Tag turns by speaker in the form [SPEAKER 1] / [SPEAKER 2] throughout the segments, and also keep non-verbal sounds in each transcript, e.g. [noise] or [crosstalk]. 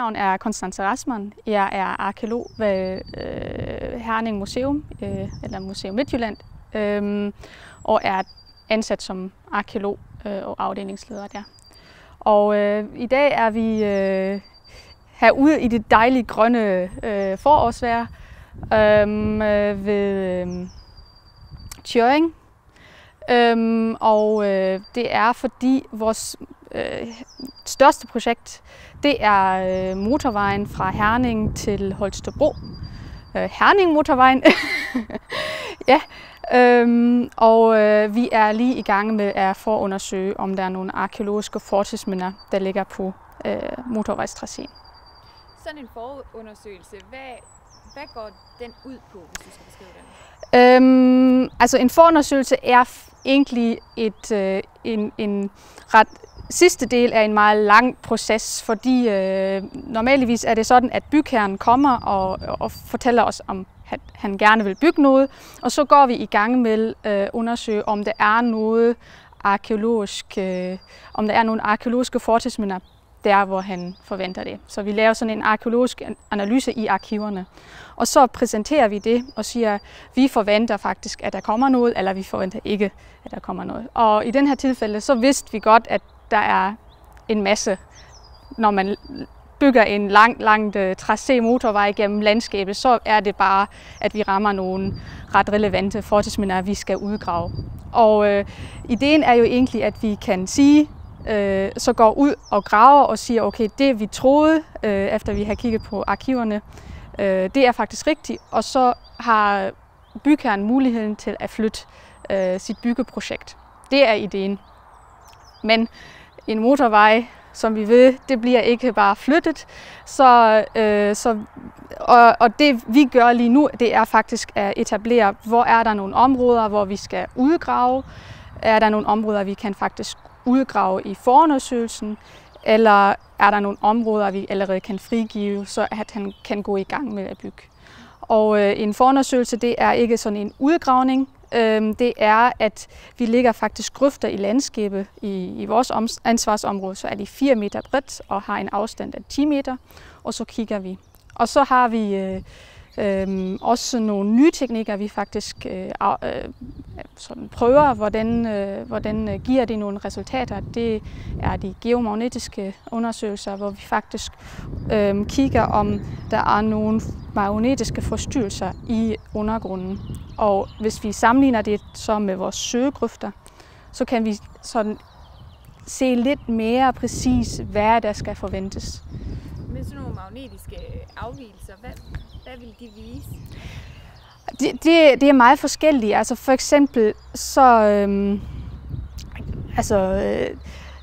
[SPEAKER 1] navn er Konstanze Rasmann. Jeg er arkeolog ved øh, Herning Museum, øh, eller Museum Midtjylland, øh, og er ansat som arkeolog øh, og afdelingsleder der. Og øh, i dag er vi øh, herude i det dejlige grønne øh, forårsvejr øh, ved øh, Tjøring. Øhm, og øh, det er fordi vores øh, største projekt, det er øh, motorvejen fra Herning til Holstebro. Øh, Herning motorvejen. [laughs] ja, øhm, og øh, vi er lige i gang med at forundersøge, om der er nogle arkeologiske fortidsminder, der ligger på øh, motorvejstracéen.
[SPEAKER 2] Sådan en forundersøgelse, hvad, hvad går den ud på, hvis du skal beskrive den?
[SPEAKER 1] Øhm, altså en forundersøgelse er egentlig et, øh, en, en ret sidste del er en meget lang proces, fordi øh, normalvis er det sådan, at bygherren kommer og, og fortæller os, om han, han gerne vil bygge noget, og så går vi i gang med at øh, undersøge, om der er noget arkeologisk, øh, om der er nogle arkeologiske fortidsminder der, hvor han forventer det. Så vi laver sådan en arkeologisk analyse i arkiverne. Og så præsenterer vi det og siger, at vi forventer faktisk, at der kommer noget, eller vi forventer ikke, at der kommer noget. Og i den her tilfælde, så vidste vi godt, at der er en masse, når man bygger en lang, langt uh, tracé motorvej gennem landskabet, så er det bare, at vi rammer nogle ret relevante fortidsminder, vi skal udgrave. Og øh, ideen er jo egentlig, at vi kan sige, øh, så går ud og graver og siger, okay, det vi troede, øh, efter vi har kigget på arkiverne, øh, det er faktisk rigtigt, og så har bygherren muligheden til at flytte øh, sit byggeprojekt. Det er ideen. Men en motorvej, som vi ved, det bliver ikke bare flyttet. Så, øh, så, og, og det vi gør lige nu, det er faktisk at etablere, hvor er der nogle områder, hvor vi skal udgrave. Er der nogle områder, vi kan faktisk udgrave i forundersøgelsen, eller er der nogle områder, vi allerede kan frigive, så at han kan gå i gang med at bygge. Og øh, en forundersøgelse, det er ikke sådan en udgravning, øh, det er, at vi ligger faktisk grøfter i landskabet i, i vores ansvarsområde, så er de 4 meter bredt og har en afstand af 10 meter, og så kigger vi. Og så har vi øh, Øhm, også nogle nye teknikker, vi faktisk øh, øh, sådan prøver, hvordan, øh, hvordan øh, giver det nogle resultater. Det er de geomagnetiske undersøgelser, hvor vi faktisk øh, kigger, om der er nogle magnetiske forstyrrelser i undergrunden. Og hvis vi sammenligner det så med vores søgegrøfter, så kan vi sådan se lidt mere præcis, hvad der skal forventes.
[SPEAKER 2] Med sådan nogle magnetiske afvielser, hvad, hvad vil de vise?
[SPEAKER 1] Det, det, det er meget forskelligt. Altså for eksempel så... Øhm, altså, øh,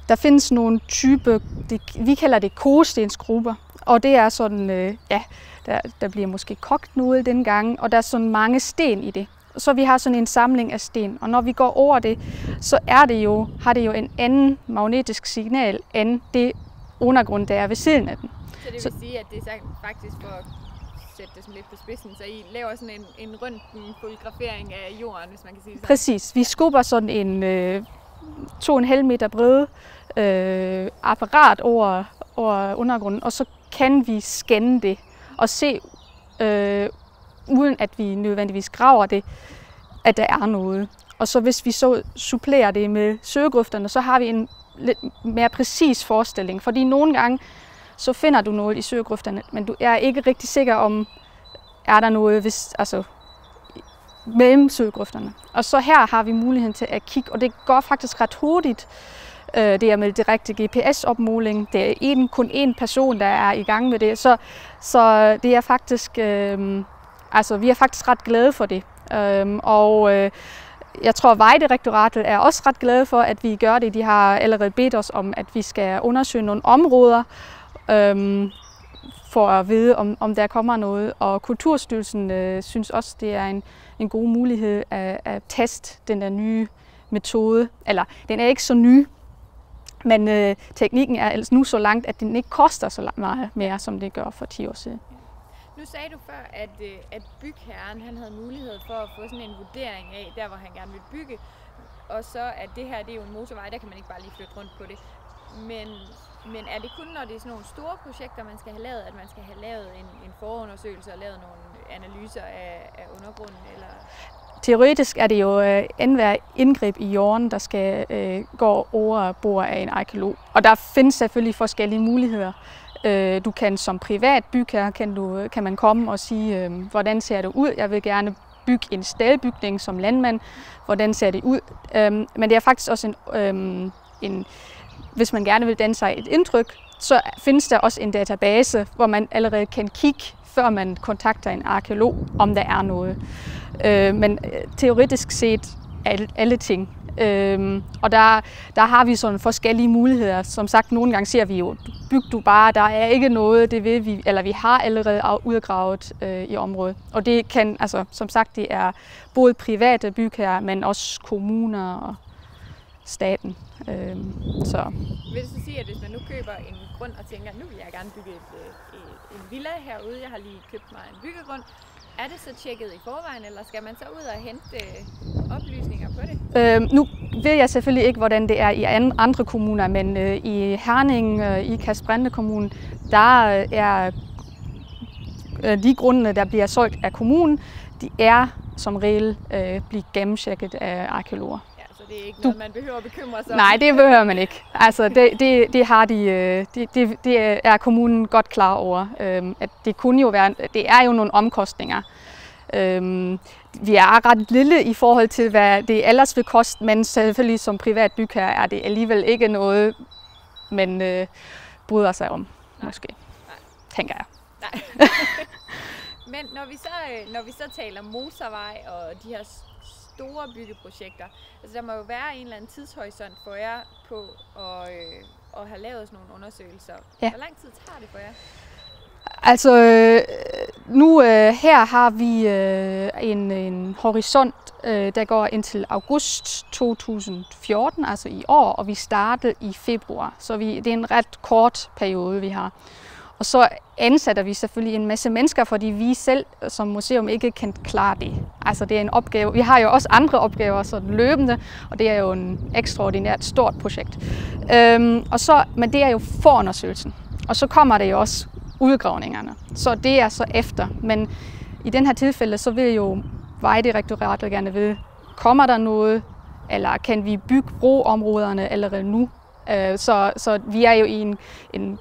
[SPEAKER 1] der findes nogle type, det, vi kalder det kogestensgrupper, og det er sådan, øh, ja, der, der bliver måske kogt noget den gang, og der er sådan mange sten i det. Så vi har sådan en samling af sten, og når vi går over det, så er det jo, har det jo en anden magnetisk signal end det undergrund, der er ved siden af den.
[SPEAKER 2] Så det vil så, sige, at det er faktisk for sætte det sådan lidt på spidsen, så I laver sådan en, en røntgen-fotografering af jorden, hvis man kan sige det sådan.
[SPEAKER 1] Præcis. Vi skubber sådan en øh, 2,5 meter bred øh, apparat over, over undergrunden, og så kan vi scanne det og se, øh, uden at vi nødvendigvis graver det, at der er noget. Og så hvis vi så supplerer det med søgegrøfterne, så har vi en lidt mere præcis forestilling. Fordi nogle gange, så finder du noget i søgrøfterne, men du er ikke rigtig sikker om, er der noget hvis, altså, mellem søgrøfterne. Og så her har vi muligheden til at kigge, og det går faktisk ret hurtigt. Øh, det er med direkte GPS-opmåling. Det er en, kun én person, der er i gang med det. Så, så det er faktisk, øh, altså, vi er faktisk ret glade for det. Øh, og øh, jeg tror, at Vejdirektoratet er også ret glade for, at vi gør det. De har allerede bedt os om, at vi skal undersøge nogle områder, øhm, for at vide, om, om der kommer noget. Og Kulturstyrelsen øh, synes også, det er en, en god mulighed at, at teste den der nye metode. Eller, den er ikke så ny, men øh, teknikken er altså nu så langt, at den ikke koster så meget mere, som det gør for 10 år siden.
[SPEAKER 2] Nu sagde du før, at, øh, at bygherren han havde mulighed for at få sådan en vurdering af, der hvor han gerne vil bygge, og så at det her det er jo en motorvej, der kan man ikke bare lige flytte rundt på det. Men men er det kun, når det er sådan nogle store projekter, man skal have lavet, at man skal have lavet en, en forundersøgelse og lavet nogle analyser af, af undergrunden? Eller?
[SPEAKER 1] Teoretisk er det jo øh, enhver indgreb i jorden, der skal øh, gå over bord af en arkeolog. Og der findes selvfølgelig forskellige muligheder. Øh, du kan som privat bygherre, kan, du, øh, kan man komme og sige, øh, hvordan ser det ud? Jeg vil gerne bygge en staldbygning som landmand. Hvordan ser det ud? Øh, men det er faktisk også en, øh, en hvis man gerne vil danne sig et indtryk, så findes der også en database, hvor man allerede kan kigge, før man kontakter en arkeolog, om der er noget. Øh, men øh, teoretisk set alle, alle ting. Øhm, og der, der har vi sådan forskellige muligheder. Som sagt, nogle gange ser vi jo, byg du bare, der er ikke noget, det ved vi, eller vi har allerede udgravet øh, i området. Og det kan, altså som sagt, det er både private bygherrer, men også kommuner og staten. Øhm,
[SPEAKER 2] så. Vil det så sige, at hvis man nu køber en grund og tænker, nu vil jeg gerne bygge et, et, en villa herude, jeg har lige købt mig en byggegrund, er det så tjekket i forvejen, eller skal man så ud og hente øh, oplysninger på det?
[SPEAKER 1] Øhm, nu ved jeg selvfølgelig ikke, hvordan det er i andre kommuner, men øh, i Herning, øh, i Kasprende Kommune, der er øh, de grunde, der bliver solgt af kommunen, de er som regel øh, blive gennemtjekket af arkeologer
[SPEAKER 2] det er ikke noget, man behøver at bekymre sig
[SPEAKER 1] om. Nej, det behøver man ikke. Altså, det, det, det, har de, øh, det, det, det er kommunen godt klar over. Øhm, at det kunne jo være, det er jo nogle omkostninger. Øhm, vi er ret lille i forhold til, hvad det ellers vil koste, men selvfølgelig som privat bygherre er det alligevel ikke noget, man øh, bryder sig om, Nej. måske. Nej. Tænker jeg. Nej. [laughs] [laughs]
[SPEAKER 2] men når vi, så, øh, når vi så taler motorvej og de her store byggeprojekter. Altså der må jo være en eller anden tidshorisont for jer på at, øh, at have lavet sådan nogle undersøgelser. Ja. Hvor lang tid tager det for jer?
[SPEAKER 1] Altså øh, nu øh, her har vi øh, en, en horisont, øh, der går indtil august 2014, altså i år, og vi startede i februar. Så vi, det er en ret kort periode, vi har. Og så ansætter vi selvfølgelig en masse mennesker, fordi vi selv som museum ikke kan klare det. Altså det er en opgave. Vi har jo også andre opgaver så løbende, og det er jo en ekstraordinært stort projekt. Øhm, og så, men det er jo forundersøgelsen. Og så kommer det jo også udgravningerne. Så det er så efter. Men i den her tilfælde, så vil jo Vejdirektoratet gerne vide, kommer der noget, eller kan vi bygge broområderne allerede nu? Øh, så, så vi er jo i en, en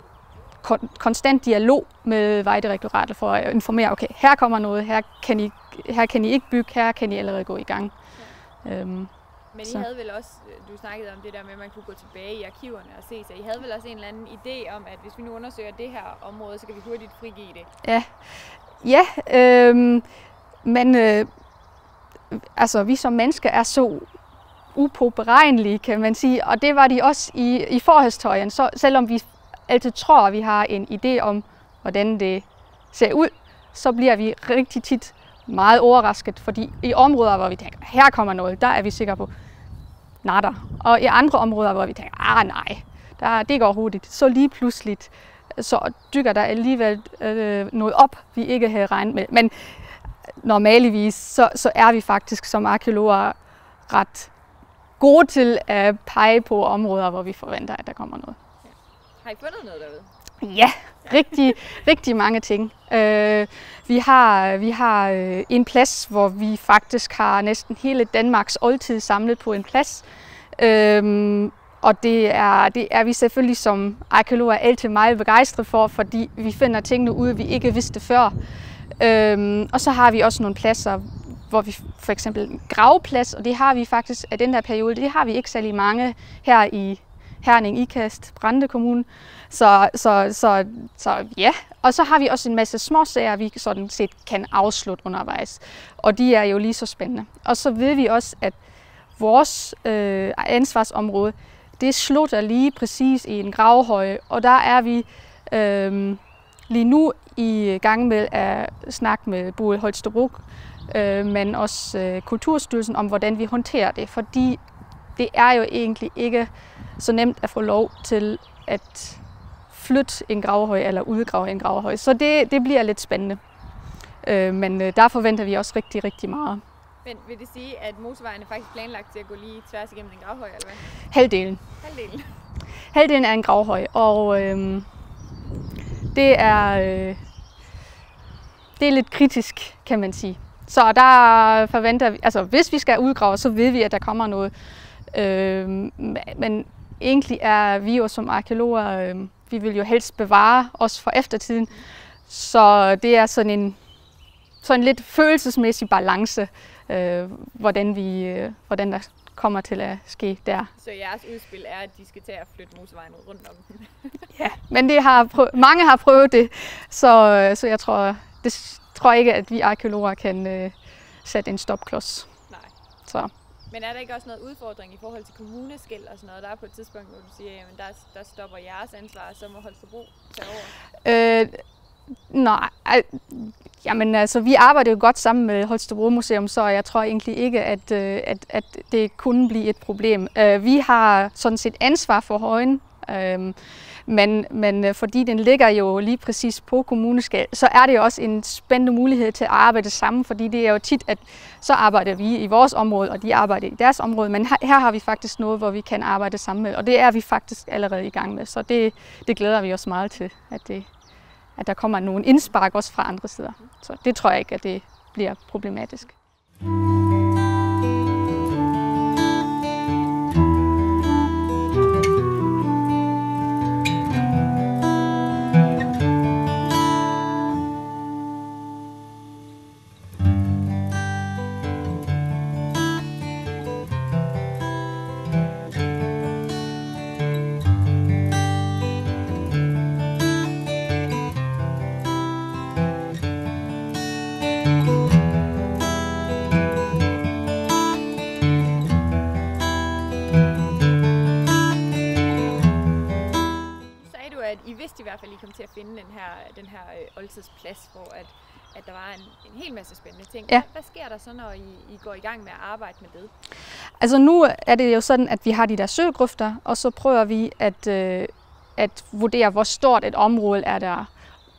[SPEAKER 1] konstant dialog med Vejdirektoratet for at informere, okay, her kommer noget, her kan I, her kan I ikke bygge, her kan I allerede gå i gang.
[SPEAKER 2] Ja. Øhm, men I så. havde vel også, du snakkede om det der med, at man kunne gå tilbage i arkiverne og se, så I havde vel også en eller anden idé om, at hvis vi nu undersøger det her område, så kan vi hurtigt frigive det?
[SPEAKER 1] Ja, ja øhm, men øh, altså vi som mennesker er så upåberegnelige, kan man sige, og det var de også i, i forhistorien, så selvom vi altid tror, at vi har en idé om, hvordan det ser ud, så bliver vi rigtig tit meget overrasket, fordi i områder, hvor vi tænker, her kommer noget, der er vi sikre på, natter. Og i andre områder, hvor vi tænker, ah nej, der, det går hurtigt, så lige pludselig, så dykker der alligevel øh, noget op, vi ikke havde regnet med. Men normalvis, så, så er vi faktisk som arkeologer ret gode til at pege på områder, hvor vi forventer, at der kommer noget.
[SPEAKER 2] Har I fundet noget derude?
[SPEAKER 1] Ja, rigtig, [laughs] rigtig mange ting. Øh, vi har, vi har øh, en plads, hvor vi faktisk har næsten hele Danmarks oldtid samlet på en plads. Øh, og det er, det er vi selvfølgelig som arkeologer altid meget begejstret for, fordi vi finder tingene ud, vi ikke vidste før. Øhm, og så har vi også nogle pladser, hvor vi for eksempel gravplads, og det har vi faktisk af den her periode, det har vi ikke særlig mange her i Herning, Ikast, Brande Kommune. Så, så, så, så ja, og så har vi også en masse små sager, vi sådan set kan afslutte undervejs. Og de er jo lige så spændende. Og så ved vi også, at vores øh, ansvarsområde, det slutter lige præcis i en gravhøj, og der er vi øh, lige nu i gang med at snakke med Boel Holstebro, øh, men også øh, Kulturstyrelsen om, hvordan vi håndterer det, fordi det er jo egentlig ikke så nemt at få lov til at flytte en gravhøj eller udgrave en gravhøj. Så det, det bliver lidt spændende. Øh, men øh, der forventer vi også rigtig, rigtig meget.
[SPEAKER 2] Men vil det sige, at motorvejen er faktisk planlagt til at gå lige tværs igennem en gravhøj, eller hvad?
[SPEAKER 1] Halvdelen.
[SPEAKER 2] Halvdelen.
[SPEAKER 1] Halvdelen er en gravhøj, og øh, det er øh, det er lidt kritisk, kan man sige. Så der forventer vi, altså hvis vi skal udgrave, så ved vi, at der kommer noget. Øh, men egentlig er vi jo som arkeologer, øh, vi vil jo helst bevare os for eftertiden. Så det er sådan en sådan lidt følelsesmæssig balance, øh, hvordan, vi, øh, hvordan der kommer til at ske der.
[SPEAKER 2] Så jeres udspil er, at de skal tage at flytte motorvejen rundt om den? [laughs]
[SPEAKER 1] ja, men det har prøvet, mange har prøvet det, så, så jeg tror, det tror ikke, at vi arkeologer kan øh, sætte en stopklods.
[SPEAKER 2] Nej.
[SPEAKER 1] Så.
[SPEAKER 2] Men er der ikke også noget udfordring i forhold til kommuneskæld og sådan noget? Der er på et tidspunkt, hvor du siger, at der, der stopper jeres ansvar, så må Holstebro tage over?
[SPEAKER 1] Øh, nej, jamen altså, vi arbejder jo godt sammen med Holstebro Museum, så jeg tror egentlig ikke, at, øh, at, at det kunne blive et problem. Øh, vi har sådan set ansvar for højen. Øhm, men, men øh, fordi den ligger jo lige præcis på kommuneskab, så er det også en spændende mulighed til at arbejde sammen, fordi det er jo tit, at så arbejder vi i vores område, og de arbejder i deres område, men her, her har vi faktisk noget, hvor vi kan arbejde sammen med, og det er vi faktisk allerede i gang med, så det, det glæder vi os meget til, at, det, at der kommer nogle indspark også fra andre sider. Så det tror jeg ikke, at det bliver problematisk.
[SPEAKER 2] thank you hvert fald, I kom til at finde den her, den her øh, oldtidsplads, hvor at, at der var en, en hel masse spændende ting.
[SPEAKER 1] Ja.
[SPEAKER 2] Hvad sker der så, når I, I går i gang med at arbejde med det?
[SPEAKER 1] Altså nu er det jo sådan, at vi har de der søgrøfter, og så prøver vi at, øh, at vurdere, hvor stort et område er der.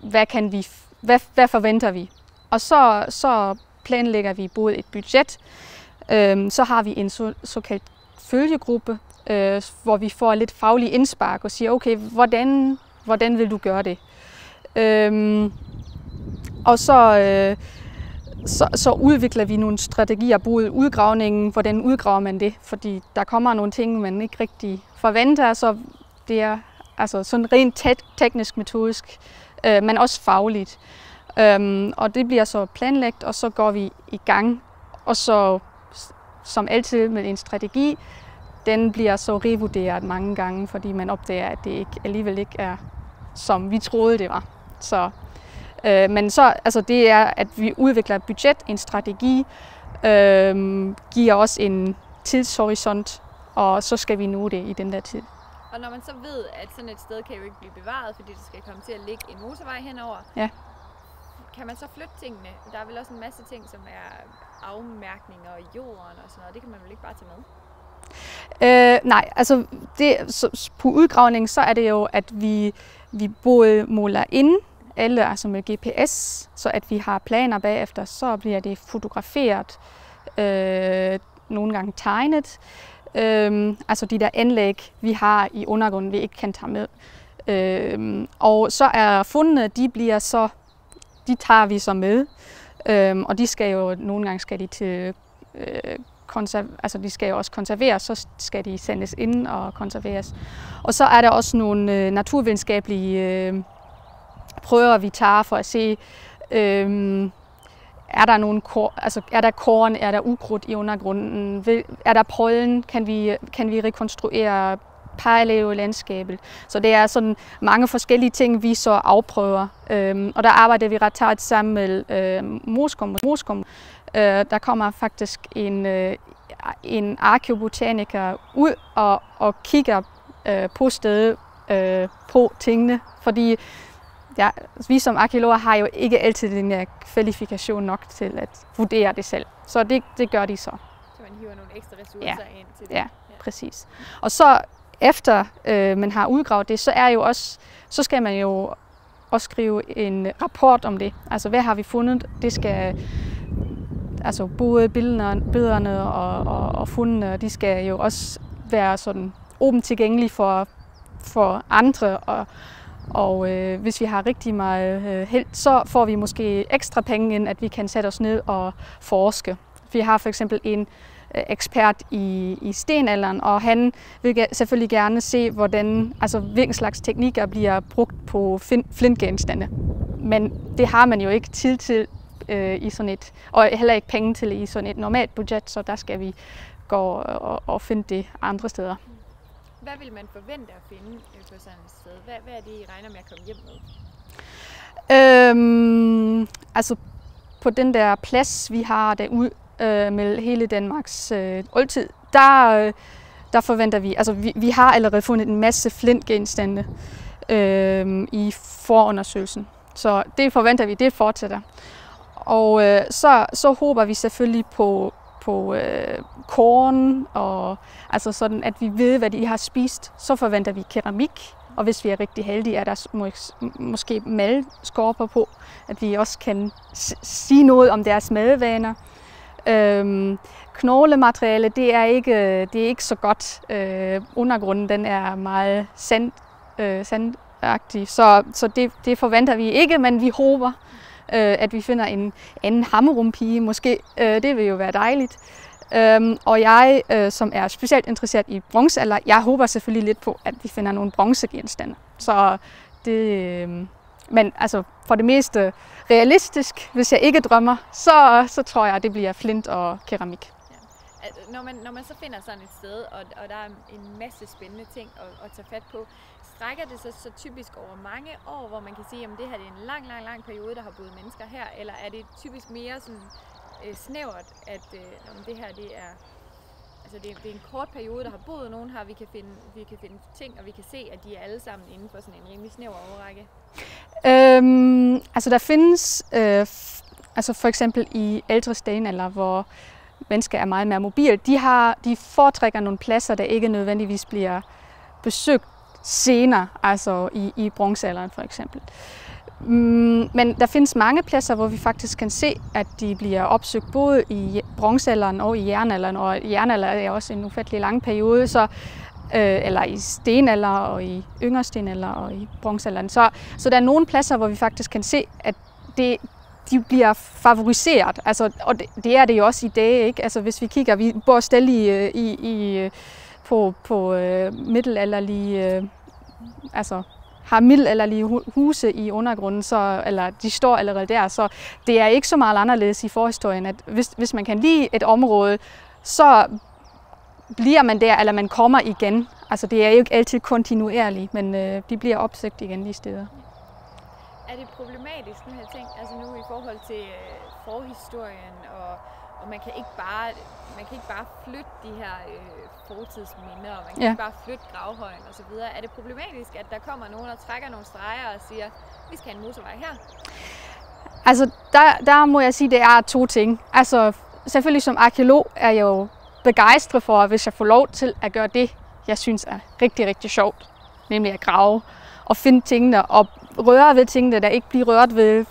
[SPEAKER 1] Hvad, kan vi, hvad, hvad forventer vi? Og så, så planlægger vi både et budget, øh, så har vi en så, såkaldt følgegruppe, øh, hvor vi får lidt faglig indspark og siger, okay, hvordan Hvordan vil du gøre det? Øhm, og så, øh, så, så udvikler vi nogle strategier, både udgravningen, hvordan udgraver man det, fordi der kommer nogle ting, man ikke rigtig forventer, så det er altså sådan rent te- teknisk metodisk, øh, men også fagligt. Øhm, og det bliver så planlagt, og så går vi i gang, og så som altid med en strategi, den bliver så revurderet mange gange, fordi man opdager, at det ikke, alligevel ikke er som vi troede, det var. Så, øh, men så, altså det er, at vi udvikler et budget, en strategi, øh, giver os en tidshorisont, og så skal vi nå det i den der tid.
[SPEAKER 2] Og når man så ved, at sådan et sted kan jo ikke blive bevaret, fordi det skal komme til at ligge en motorvej henover,
[SPEAKER 1] ja.
[SPEAKER 2] kan man så flytte tingene? Der er vel også en masse ting, som er afmærkninger i jorden og sådan noget. Det kan man vel ikke bare tage med?
[SPEAKER 1] Øh, nej, altså det, så, på udgravningen så er det jo, at vi vi både måler ind, alle altså med GPS, så at vi har planer bagefter, så bliver det fotograferet, øh, nogle gange tegnet. Øh, altså de der anlæg, vi har i undergrunden, vi ikke kan tage med. Øh, og så er fundene, de bliver så, de tager vi så med. Øh, og de skal jo, nogle gange skal de til øh, altså de skal jo også konserveres, så skal de sendes ind og konserveres. Og så er der også nogle øh, naturvidenskabelige øh, prøver, vi tager for at se, øh, er der nogle kor, altså er der korn, er der ukrudt i undergrunden, er der pollen, kan vi, kan vi rekonstruere landskabet. Så det er sådan mange forskellige ting, vi så afprøver. Øhm, og der arbejder vi ret tæt sammen med øhm, Moskom, Moskom Øh, der kommer faktisk en, øh, en arkeobotaniker ud og, og kigger øh, på stedet øh, på tingene, fordi ja, vi som arkeologer har jo ikke altid den her kvalifikation nok til at vurdere det selv. Så det, det gør de så.
[SPEAKER 2] Så man hiver nogle ekstra ressourcer
[SPEAKER 1] ja.
[SPEAKER 2] ind til
[SPEAKER 1] det? Ja, ja, præcis. Og så efter øh, man har udgravet det, så er jo også, så skal man jo også skrive en rapport om det. Altså hvad har vi fundet? Det skal altså både billederne, billederne og, og, og fundene, de skal jo også være sådan åbent tilgængelige for for andre, og, og øh, hvis vi har rigtig meget øh, held, så får vi måske ekstra penge ind, at vi kan sætte os ned og forske. Vi har for eksempel en øh, ekspert i, i stenalderen, og han vil selvfølgelig gerne se, hvordan, altså, hvilken slags teknikker bliver brugt på flintgenstande. Men det har man jo ikke tid til øh, i sådan et, og heller ikke penge til i sådan et normalt budget, så der skal vi gå og, og finde det andre steder.
[SPEAKER 2] Hvad vil man forvente at finde øh, på sådan et sted? Hvad, hvad er det, I regner med at komme hjem med?
[SPEAKER 1] Øhm, altså på den der plads, vi har derude øh, med hele Danmarks øh, oldtid, der, øh, der forventer vi, altså vi, vi har allerede fundet en masse flintgenstande øh, i forundersøgelsen. Så det forventer vi, det fortsætter. Og øh, så, så håber vi selvfølgelig på, på øh, korn, og altså sådan, at vi ved, hvad de har spist. Så forventer vi keramik, og hvis vi er rigtig heldige, er der mås- måske malskorper på, at vi også kan sige noget om deres madvaner. Øhm, knoglemateriale, det er ikke, det er ikke så godt. Øh, undergrunden, den er meget sand, øh, sandagtig, så, så det, det forventer vi ikke, men vi håber, øh, at vi finder en anden hammerumpige måske. Øh, det vil jo være dejligt. Øhm, og jeg, øh, som er specielt interesseret i bronzealder, jeg håber selvfølgelig lidt på, at vi finder nogle bronzegenstande. Så det, øh, men altså for det meste realistisk, hvis jeg ikke drømmer, så, så tror jeg, at det bliver flint og keramik.
[SPEAKER 2] Ja. Altså, når man, når man så finder sådan et sted, og, og der er en masse spændende ting at, at tage fat på, strækker det sig så typisk over mange år, hvor man kan sige, at det her er en lang, lang, lang periode, der har boet mennesker her, eller er det typisk mere sådan øh, snævert, at øh, om det her det er altså det, det er en kort periode, der har boet nogen her, vi kan finde, vi kan finde ting, og vi kan se, at de er alle sammen inden for sådan en rimelig snæver overrække?
[SPEAKER 1] Øhm, altså der findes, øh, altså for eksempel i ældre stenalder, hvor mennesker er meget mere mobile, de, har, de foretrækker nogle pladser, der ikke nødvendigvis bliver besøgt senere, altså i, i bronzealderen for eksempel. Mm, men der findes mange pladser, hvor vi faktisk kan se, at de bliver opsøgt både i bronzealderen og i jernalderen, og jernalderen er også en ufattelig lang periode, så øh, eller i stenalder og i yngre stenalder og i bronzealderen. Så, så der er nogle pladser, hvor vi faktisk kan se, at det, de bliver favoriseret. Altså, og det, det er det jo også i dag, ikke? Altså, hvis vi kigger, vi bor stadig øh, i, i, i på, på øh, middelalderlige, øh, altså har middelalderlige huse i undergrunden, så, eller de står allerede der, så det er ikke så meget anderledes i forhistorien, at hvis, hvis man kan lide et område, så bliver man der, eller man kommer igen. Altså det er jo ikke altid kontinuerligt, men øh, de bliver opsøgt igen de steder.
[SPEAKER 2] Er det problematisk, den her ting, altså nu i forhold til øh, forhistorien, og, og man kan ikke bare man kan ikke bare flytte de her øh, fortidsminder, og man kan ja. ikke bare flytte gravhøjen osv. Er det problematisk, at der kommer nogen og trækker nogle streger og siger, vi skal have en motorvej her?
[SPEAKER 1] Altså, der, der må jeg sige, at det er to ting. Altså, selvfølgelig som arkeolog er jeg jo begejstret for, hvis jeg får lov til at gøre det, jeg synes er rigtig, rigtig sjovt. Nemlig at grave og finde tingene og røre ved tingene, der ikke bliver rørt ved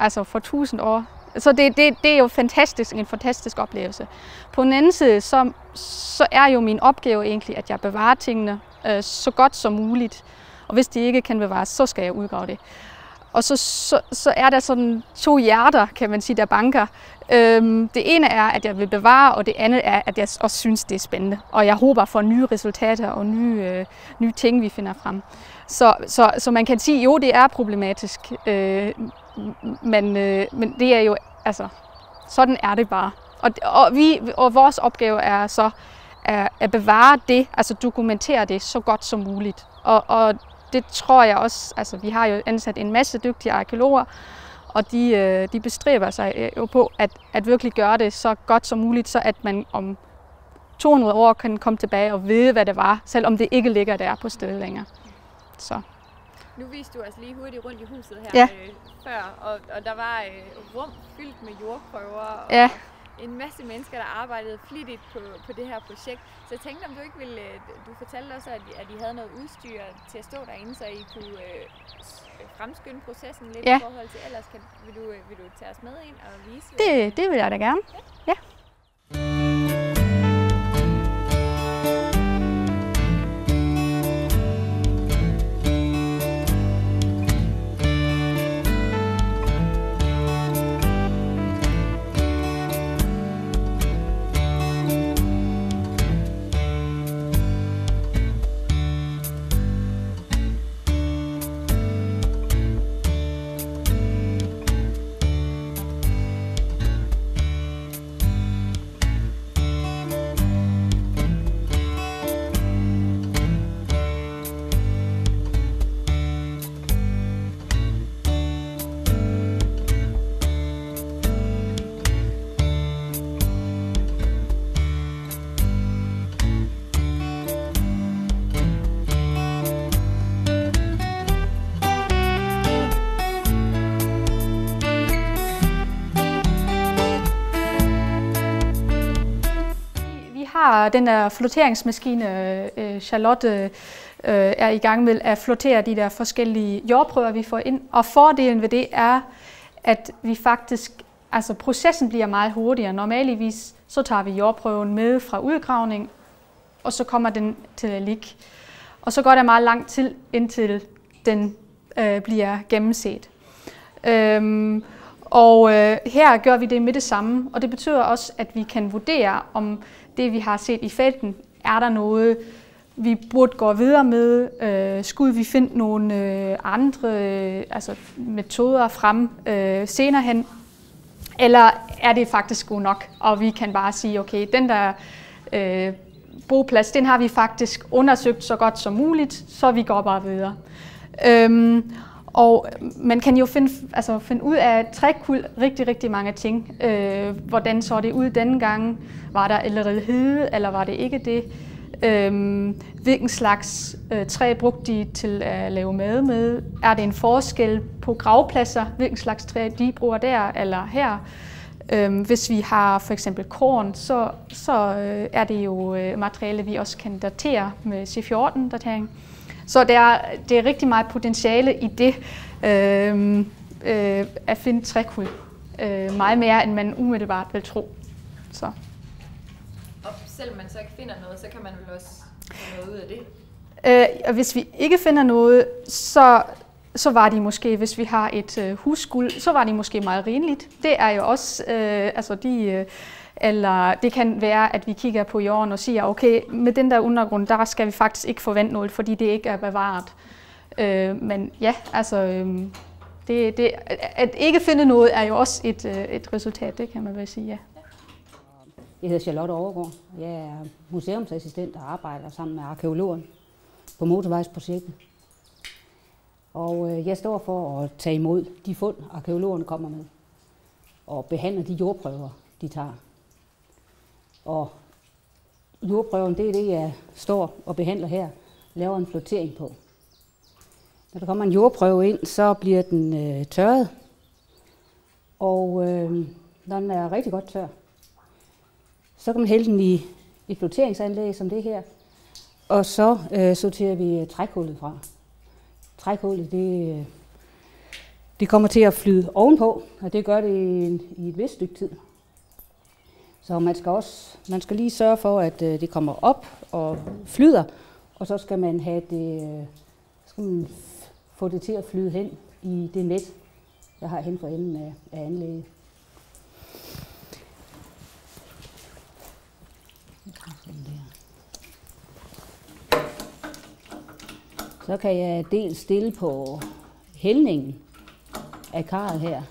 [SPEAKER 1] altså for tusind år så det, det, det er jo fantastisk, en fantastisk oplevelse. På den anden side, så, så er jo min opgave egentlig, at jeg bevarer tingene øh, så godt som muligt. Og hvis de ikke kan bevares, så skal jeg udgrave det. Og så, så, så er der sådan to hjerter, kan man sige, der banker. Øhm, det ene er, at jeg vil bevare, og det andet er, at jeg også synes, det er spændende. Og jeg håber for nye resultater og nye, øh, nye ting, vi finder frem. Så, så, så man kan sige, jo, det er problematisk, øh, men, øh, men det er jo, altså, sådan er det bare. Og, og, vi, og vores opgave er så at, at bevare det, altså dokumentere det så godt som muligt. Og, og det tror jeg også, altså vi har jo ansat en masse dygtige arkeologer, og de, øh, de bestræber sig øh, jo på at, at virkelig gøre det så godt som muligt, så at man om 200 år kan komme tilbage og vide, hvad det var, selvom det ikke ligger der på stedet længere. Så.
[SPEAKER 2] Nu viste du altså lige hurtigt rundt i huset her
[SPEAKER 1] ja.
[SPEAKER 2] øh, før, og, og der var øh, rum fyldt med jordprøver og
[SPEAKER 1] ja.
[SPEAKER 2] en masse mennesker, der arbejdede flittigt på, på det her projekt. Så jeg tænkte, om du ikke ville, øh, du fortalte også, at, at I havde noget udstyr til at stå derinde, så I kunne øh, fremskynde processen lidt ja. i forhold til, ellers kan, vil, du, øh, vil du tage os med ind og vise?
[SPEAKER 1] Det, det vil jeg da gerne. Ja. ja. Har den der floteringsmaskine, øh, øh, Charlotte øh, er i gang med at flotere de der forskellige jordprøver, vi får ind. Og fordelen ved det er, at vi faktisk, altså processen bliver meget hurtigere. Normalvis så tager vi jordprøven med fra udgravning, og så kommer den til at ligge. Og så går der meget lang tid, indtil den øh, bliver gennemset. Øhm, og øh, her gør vi det med det samme, og det betyder også, at vi kan vurdere, om det vi har set i felten, er der noget, vi burde gå videre med? Øh, skulle vi finde nogle øh, andre øh, altså metoder frem øh, senere hen? Eller er det faktisk god nok, og vi kan bare sige, okay, den der øh, boplads, den har vi faktisk undersøgt så godt som muligt, så vi går bare videre. Øhm, og man kan jo finde, altså finde ud af trækul rigtig, rigtig mange ting. Øh, hvordan så det ud denne gang? Var der allerede hede, eller var det ikke det? Øh, hvilken slags øh, træ brugte de til at lave mad med? Er det en forskel på gravpladser? Hvilken slags træ de bruger der eller her? Øh, hvis vi har for eksempel korn, så, så øh, er det jo øh, materiale, vi også kan datere med C14-datering. Så der er, det er rigtig meget potentiale i det øh, øh, at finde trækul. Øh, meget mere, end man umiddelbart vil tro. Så.
[SPEAKER 2] Og selvom man så ikke finder noget, så kan man vel også få noget ud af det?
[SPEAKER 1] Øh, og hvis vi ikke finder noget, så, så var de måske, hvis vi har et øh, husguld, så var de måske meget renligt. Det er jo også, øh, altså de, øh, eller det kan være, at vi kigger på jorden og siger, okay, med den der undergrund, der skal vi faktisk ikke forvente noget, fordi det ikke er bevaret. Øh, men ja, altså, øh, det, det, at ikke finde noget er jo også et, øh, et resultat, det kan man vel sige, ja.
[SPEAKER 3] Jeg hedder Charlotte Overgaard. Jeg er museumsassistent og arbejder sammen med arkeologerne på motorvejsprojektet. Og øh, jeg står for at tage imod de fund, arkeologerne kommer med, og behandle de jordprøver, de tager. Og jordprøven, det er det, jeg står og behandler her, laver en flotering på. Når der kommer en jordprøve ind, så bliver den øh, tørret, og øh, når den er rigtig godt tør, så kan man hælde den i et floteringsanlæg som det her, og så øh, sorterer vi øh, trækhullet fra. Trækhullet, det, øh, det kommer til at flyde ovenpå, og det gør det i, i et vist stykke tid. Så man skal også man skal lige sørge for, at øh, det kommer op og flyder, og så skal man have det, øh, skal man få det til at flyde hen i det net, jeg har hen for enden af, af anlægget. Så kan jeg dels stille på hældningen af karret her.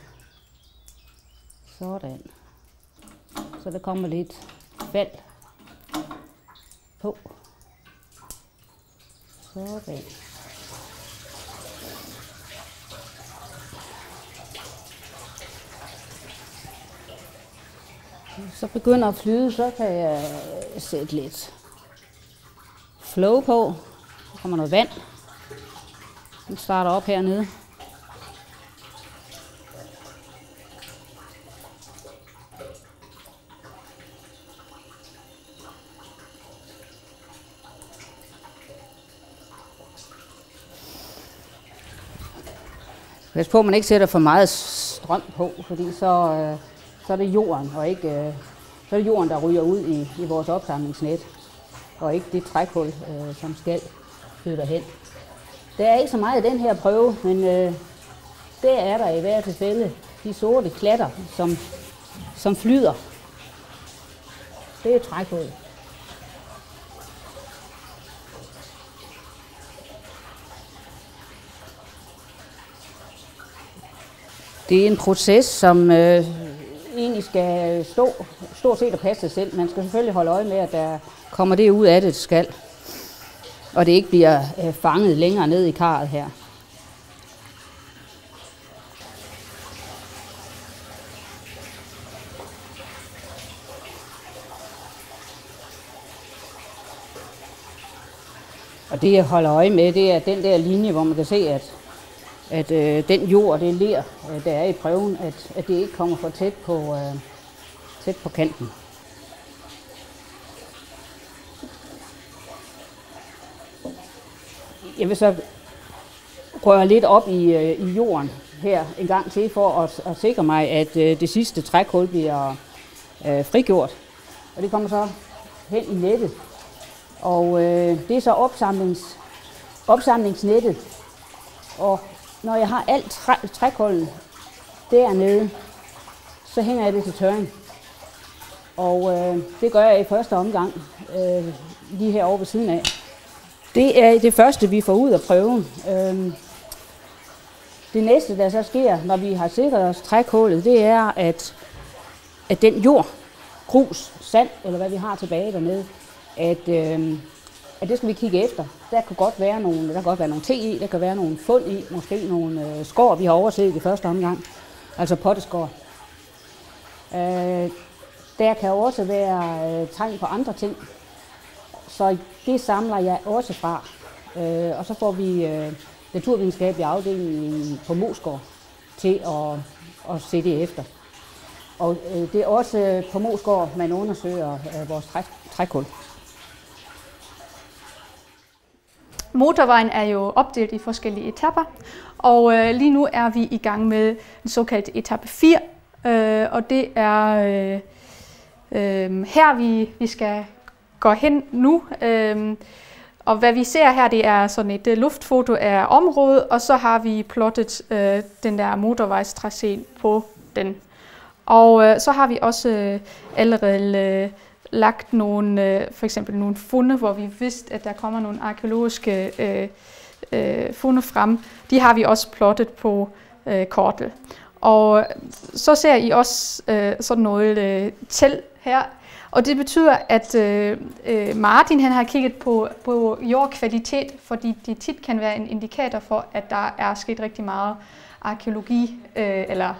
[SPEAKER 3] Sådan. Så der kommer lidt fald på. Sådan. Så begynder at flyde, så kan jeg sætte lidt flow på. Så kommer noget vand. Den starter op hernede. Pas på, at man ikke sætter for meget strøm på, fordi så, øh, så er det jorden, og ikke, øh, så er det jorden, der ryger ud i, i vores opsamlingsnet, og ikke det trækhul, øh, som skal flytte hen. Der er ikke så meget i den her prøve, men øh, der er der i hvert tilfælde de sorte klatter, som, som flyder. Det er trækhullet. Det er en proces, som øh, egentlig skal stå stort set og passe sig selv. Man skal selvfølgelig holde øje med, at der kommer det ud af det, det skal. Og det ikke bliver øh, fanget længere ned i karret her. Og det jeg holder øje med, det er den der linje, hvor man kan se, at at øh, den jord, det ler, øh, der er i prøven, at, at det ikke kommer for tæt på, øh, tæt på kanten. Jeg vil så røre lidt op i, øh, i jorden her en gang til, for at, at sikre mig, at øh, det sidste trækhul bliver øh, frigjort. Og det kommer så hen i nettet. Og øh, det er så opsamlings, opsamlingsnettet. Og når jeg har alt træ, trækullet dernede, så hænger jeg det til tørring. Og øh, det gør jeg i første omgang, øh, lige herovre ved siden af. Det er det første, vi får ud at prøve. Øh, det næste, der så sker, når vi har sikret os trækålet, det er, at, at den jord, grus, sand, eller hvad vi har tilbage dernede, at, øh, at det skal vi kigge efter. Der kan godt være nogle, der kan godt være nogle te i, der kan være nogle fund i, måske nogle øh, skår, vi har overset i første omgang, altså potteskår. Øh, der kan også være øh, tegn på andre ting, så det samler jeg også fra. Øh, og så får vi øh, naturvidenskabelig afdeling på Mosgård til at, at se det efter. Og øh, det er også på Mosgård, man undersøger øh, vores træ, trækul.
[SPEAKER 1] Motorvejen er jo opdelt i forskellige etapper, og øh, lige nu er vi i gang med den såkaldte etape 4, øh, og det er øh, øh, her, vi, vi skal gå hen nu. Øh, og hvad vi ser her, det er sådan et øh, luftfoto af området, og så har vi plottet øh, den der motorvejstracé på den. Og øh, så har vi også øh, allerede øh, lagt nogle, øh, for eksempel nogle funde, hvor vi vidste, at der kommer nogle arkeologiske øh, øh, funde frem. De har vi også plottet på øh, kortet. Og så ser I også øh, sådan noget øh, tæl her, og det betyder, at øh, øh, Martin han har kigget på, på jordkvalitet, fordi det tit kan være en indikator for, at der er sket rigtig meget arkeologi øh, eller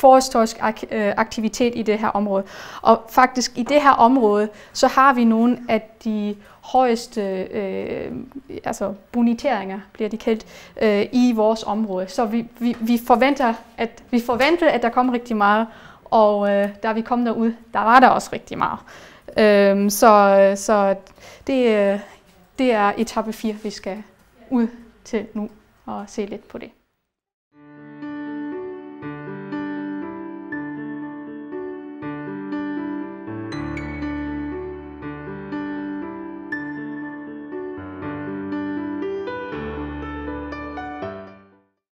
[SPEAKER 1] forhistorisk øh, aktivitet i det her område. Og faktisk i det her område, så har vi nogle af de højeste øh, altså boniteringer, bliver de kaldt, øh, i vores område. Så vi, vi, vi, forventer, at, vi forventer, at der kommer rigtig meget, og øh, da vi kom derud, der var der også rigtig meget. Øhm, øh, så så det, øh, det er etape 4, vi skal ud til nu og se lidt på det.